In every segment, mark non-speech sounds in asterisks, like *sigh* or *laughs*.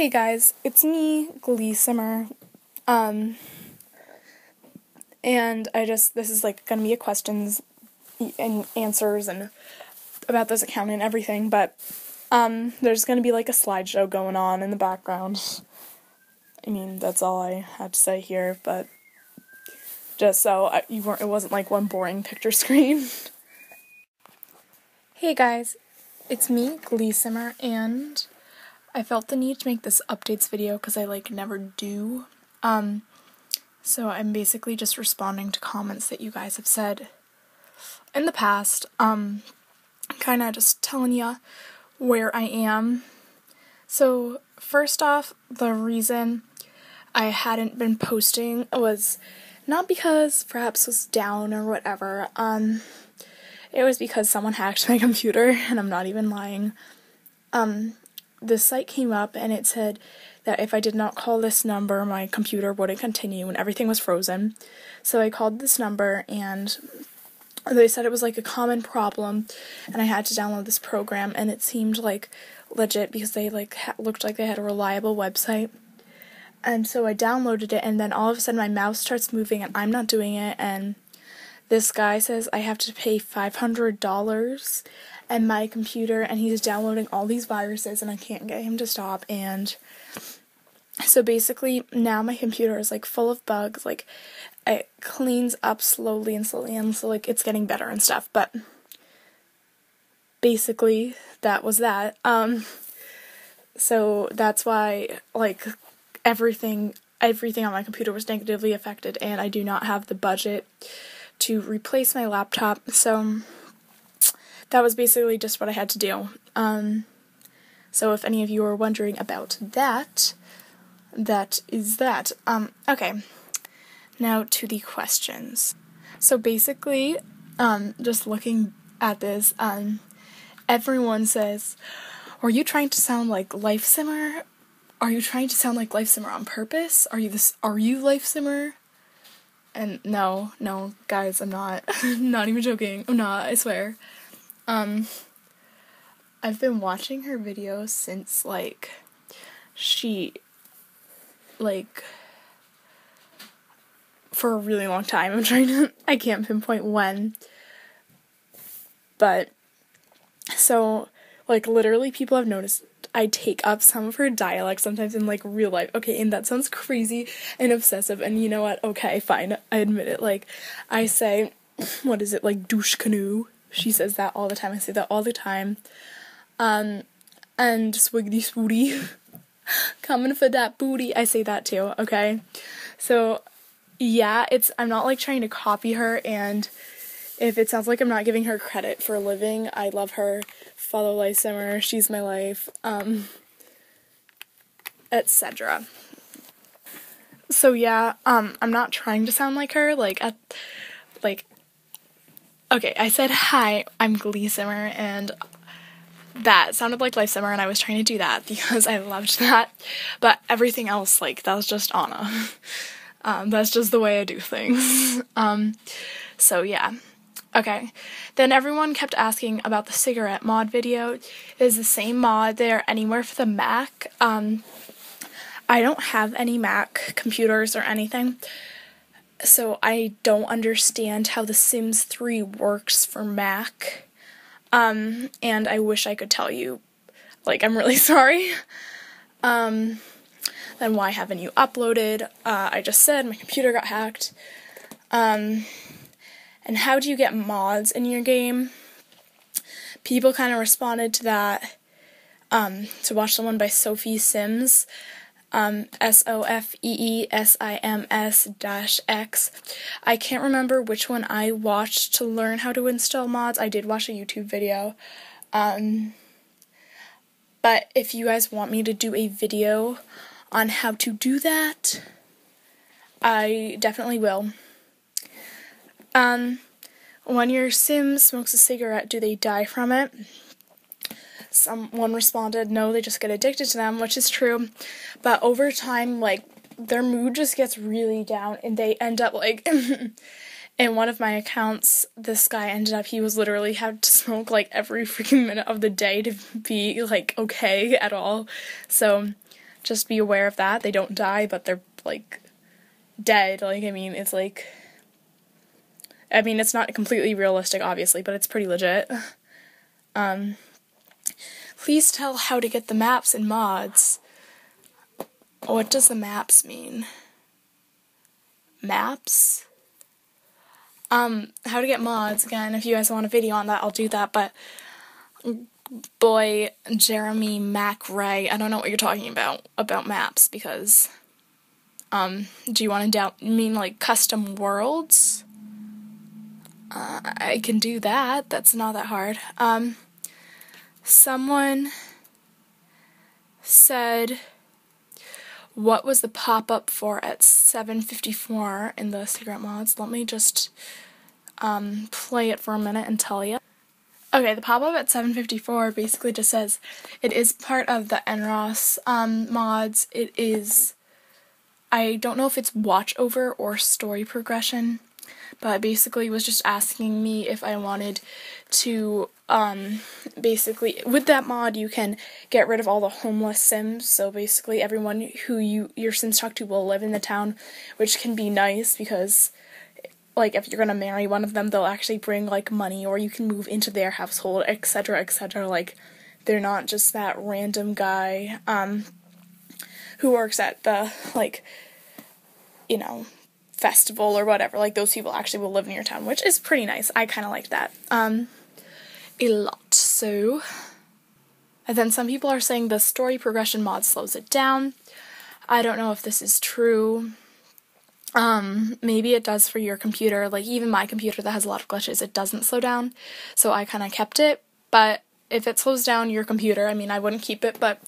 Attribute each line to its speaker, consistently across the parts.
Speaker 1: Hey guys, it's me, Glee Simmer. Um, and I just, this is like gonna be a questions and answers and about this account and everything, but um, there's gonna be like a slideshow going on in the background. I mean, that's all I had to say here, but just so I, you weren't, it wasn't like one boring picture *laughs* screen. hey guys, it's me, Glee Simmer, and I felt the need to make this updates video because I like never do. Um, so I'm basically just responding to comments that you guys have said in the past. Um, kind of just telling you where I am. So first off, the reason I hadn't been posting was not because perhaps was down or whatever. Um, it was because someone hacked my *laughs* computer, and I'm not even lying. Um, the site came up and it said that if I did not call this number, my computer wouldn't continue and everything was frozen. So I called this number and they said it was like a common problem and I had to download this program and it seemed like legit because they like ha- looked like they had a reliable website. And so I downloaded it and then all of a sudden my mouse starts moving and I'm not doing it and this guy says I have to pay $500 and my computer and he's downloading all these viruses and I can't get him to stop and so basically now my computer is like full of bugs like it cleans up slowly and slowly and so like it's getting better and stuff but basically that was that um so that's why like everything everything on my computer was negatively affected and I do not have the budget to replace my laptop so that was basically just what I had to do. Um, so if any of you are wondering about that, that is that. Um, okay, now to the questions. So basically, um, just looking at this, um, everyone says, "Are you trying to sound like Life Simmer? Are you trying to sound like Life Simmer on purpose? Are you this? Are you Life Simmer?" And no, no, guys, I'm not. *laughs* not even joking. I'm not. I swear. Um, I've been watching her videos since like she like for a really long time. I'm trying to I can't pinpoint when. But so like literally people have noticed I take up some of her dialect sometimes in like real life. Okay, and that sounds crazy and obsessive and you know what? Okay, fine. I admit it. Like I say *sniffs* what is it like douche canoe she says that all the time. I say that all the time. Um, and swiggity swooty. *laughs* Coming for that booty. I say that too, okay? So, yeah, it's, I'm not like trying to copy her, and if it sounds like I'm not giving her credit for living, I love her. Follow Life Simmer, she's my life, um, etc. So, yeah, um, I'm not trying to sound like her, like, at, like, Okay, I said hi, I'm Glee Simmer, and that sounded like Life Simmer, and I was trying to do that *laughs* because I loved that. But everything else, like, that was just Anna. *laughs* Um, that's just the way I do things. *laughs* um, so yeah. Okay. Then everyone kept asking about the cigarette mod video. Is the same mod there anywhere for the Mac? Um, I don't have any Mac computers or anything so I don't understand how The Sims 3 works for Mac. Um, and I wish I could tell you. Like, I'm really *laughs* sorry. Um, then why haven't you uploaded? Uh, I just said my computer got hacked. Um, and how do you get mods in your game? People kind of responded to that. Um, to watch someone by Sofee Sims um, S O F E E S I M S dash X. I can't remember which one I watched to learn how to install mods. I did watch a YouTube video. Um, but if you guys want me to do a video on how to do that, I definitely will. Um, when your sim smokes a cigarette, do they die from it? Someone responded, no, they just get addicted to them, which is true. But over time, like, their mood just gets really down and they end up like *laughs* in one of my accounts this guy ended up he was literally had to smoke like every freaking minute of the day to be like okay at all so just be aware of that. They don't die, but they're like dead. Like, I mean, it's like. I mean, it's not completely realistic, obviously, but it's pretty legit. Um, please tell how to get the maps and mods. What does the maps mean? Maps? Um, how to get mods, again, if you guys want a video on that, I'll do that, but boy, Jeremy MacRae, I don't know what you're talking about, about maps, because, um, do you want to mean like custom worlds? Uh, I can do that, that's not that hard. Um, someone said, what was the pop-up for at 7.54 in the secret mods? Let me just um, play it for a minute and tell you. Okay, the pop-up at 7.54 basically just says it is part of the NRaas um, mods. It is, I don't know if it's watch over or story progression, but basically was just asking me if I wanted to um, basically with that mod you can get rid of all the homeless sims. So basically everyone who you your sims talk to will live in the town which can be nice because like if you're gonna marry one of them they'll actually bring like money or you can move into their household etc etc like they're not just that random guy um who works at the like you know festival or whatever. Like those people actually will live in your town which is pretty nice. I kind of like that. Um a lot. So, and then some people are saying the story progression mod slows it down. I don't know if this is true. Um, maybe it does for your computer. Like even my computer that has a lot of glitches, it doesn't slow down. So I kind of kept it, but if it slows down your computer, I mean, I wouldn't keep it, but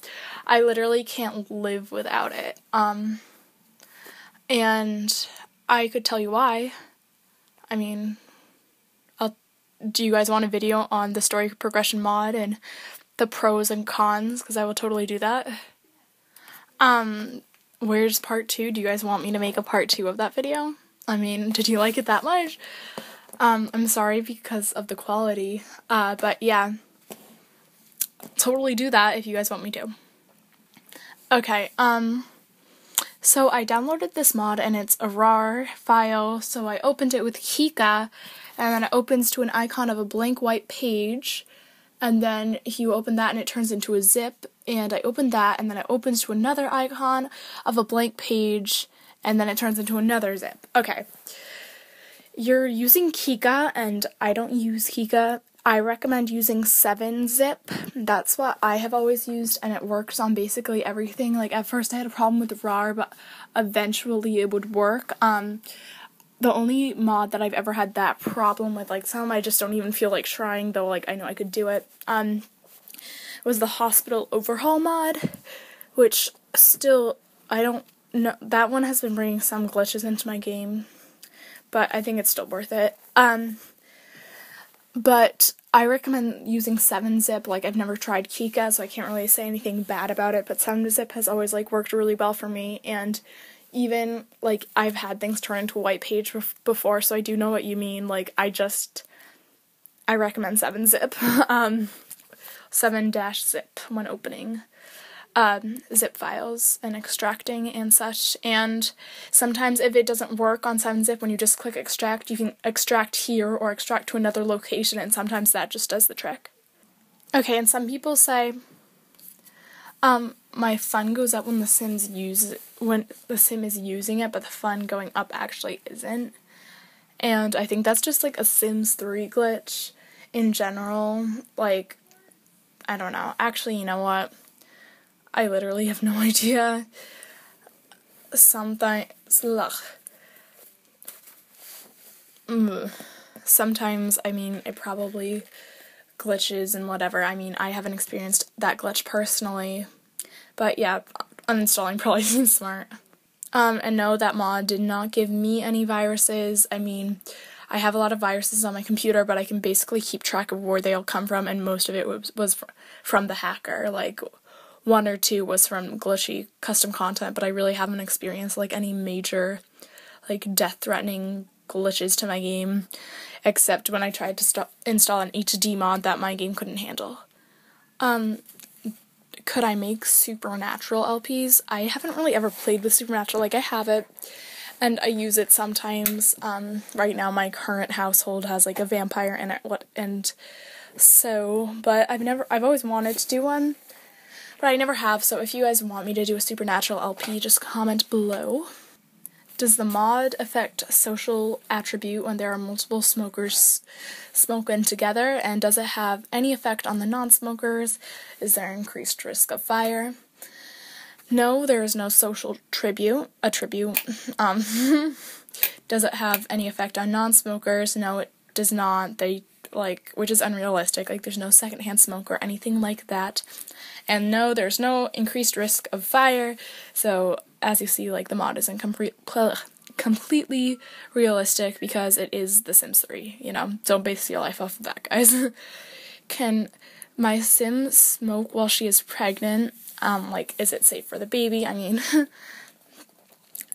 Speaker 1: I literally can't live without it. Um, and I could tell you why. I mean, do you guys want a video on the story progression mod and the pros and cons? Because I will totally do that. Um, where's part two? Do you guys want me to make a part two of that video? I mean, did you like it that much? Um, I'm sorry because of the quality. Uh, but yeah, totally do that if you guys want me to. Okay, um, so I downloaded this mod and it's a RAR file, so I opened it with Keka and then it opens to an icon of a blank white page and then you open that and it turns into a zip and I opened that and then it opens to another icon of a blank page and then it turns into another zip. Okay. You're using Keka and I don't use Keka. I recommend using 7-zip. That's what I have always used and it works on basically everything. Like at first I had a problem with RAR but eventually it would work. Um the only mod that I've ever had that problem with, like some I just don't even feel like trying, though like I know I could do it, um, was the hospital overhaul mod, which still, I don't know, that one has been bringing some glitches into my game, but I think it's still worth it. Um, but I recommend using 7-zip, like I've never tried Keka, so I can't really say anything bad about it, but 7-zip has always like worked really well for me, and even like I've had things turn into white page before, so I do know what you mean. Like I just I recommend 7-zip. *laughs* um 7-zip when opening um, zip files and extracting and such. And sometimes if it doesn't work on 7-zip when you just click extract, you can extract here or extract to another location and sometimes that just does the trick. Okay, and some people say um, my fun goes up when the Sims use when the Sim is using it, but the fun going up actually isn't. And I think that's just like a Sims 3 glitch in general. Like, I don't know. Actually, you know what? I literally have no *laughs* idea. Sometimes, ugh. Sometimes, I mean, it probably glitches and whatever. I mean, I haven't experienced that glitch personally, but yeah, uninstalling *laughs* probably isn't smart. Um, and no, that mod did not give me any viruses. I mean, I have a lot of viruses on my computer, but I can basically keep track of where they all come from, and most of it was, was from the hacker. Like, one or two was from glitchy custom content, but I really haven't experienced like any major, like death threatening glitches to my game, except when I tried to st- install an HD mod that my game couldn't handle. Um, could I make supernatural LPs? I haven't really ever played with supernatural. Like I have it and I use it sometimes. Um, right now my current household has like a vampire in it what and so but I've never I've always wanted to do one. But I never have, so if you guys want me to do a supernatural LP, just comment below. Does the mod affect social attribute when there are multiple smokers smoking together? And does it have any effect on the non smokers? Is there increased risk of fire? No, there is no social tribute, attribute. Um, *laughs* does it have any effect on non smokers? No, it does not. They like, which is unrealistic. Like, there's no secondhand smoke or anything like that. And no, there's no increased risk of fire. So, as you see, like, the mod isn't completely realistic because it is The Sims 3, you know? Don't base your life off of that, guys. *laughs* Can my sim smoke while she is pregnant? Um, like, is it safe for the baby? I mean, *laughs*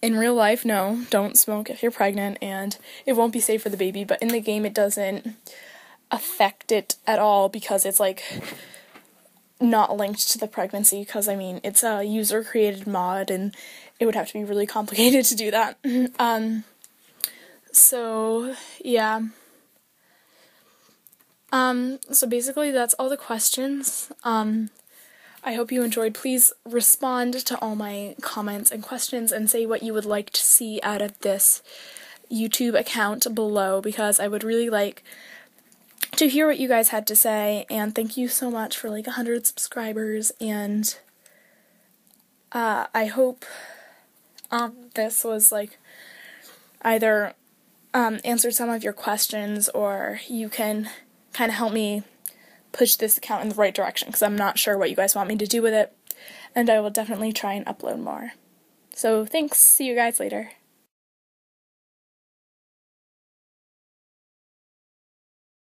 Speaker 1: in real life, no, don't smoke if you're pregnant, and it won't be safe for the baby, but in the game, it doesn't affect it at all because it's like not linked to the pregnancy because I mean it's a user created mod and it would have to be really *laughs* complicated to do that. *clears throat* um so yeah. Um so basically that's all the questions. Um I hope you enjoyed. Please respond to all my comments and questions and say what you would like to see out of this YouTube account below because I would really like to hear what you guys had to say and thank you so much for like 100 subscribers and uh, I hope um, this was like either um, answered some of your questions or you can kind of help me push this account in the right direction because I'm not sure what you guys want me to do with it and I will definitely try and upload more. So thanks, see you guys later.